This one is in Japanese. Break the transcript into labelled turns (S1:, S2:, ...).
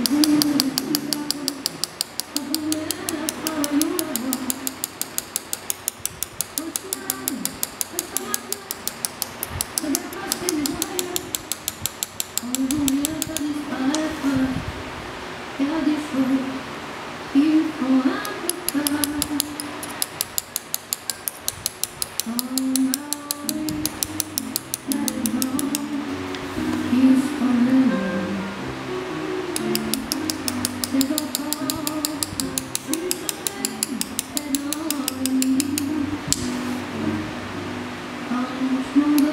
S1: Thank you. No.